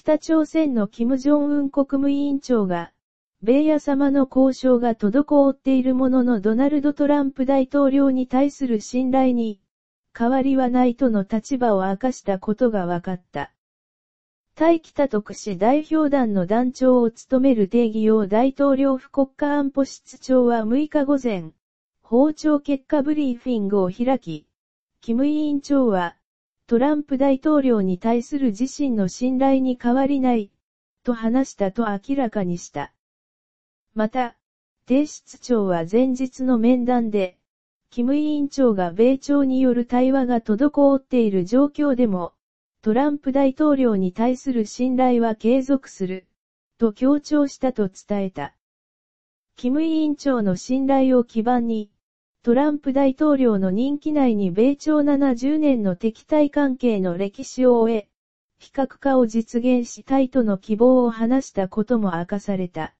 北朝鮮の金正恩国務委員長が、米野様の交渉が滞っているもののドナルド・トランプ大統領に対する信頼に、変わりはないとの立場を明かしたことが分かった。対北特使代表団の団長を務める定義用大統領府国家安保室長は6日午前、法庁結果ブリーフィングを開き、キム委員長は、トランプ大統領に対する自身の信頼に変わりない、と話したと明らかにした。また、提出長は前日の面談で、キム委員長が米朝による対話が滞っている状況でも、トランプ大統領に対する信頼は継続する、と強調したと伝えた。キム委員長の信頼を基盤に、トランプ大統領の任期内に米朝70年の敵対関係の歴史を終え、非核化を実現したいとの希望を話したことも明かされた。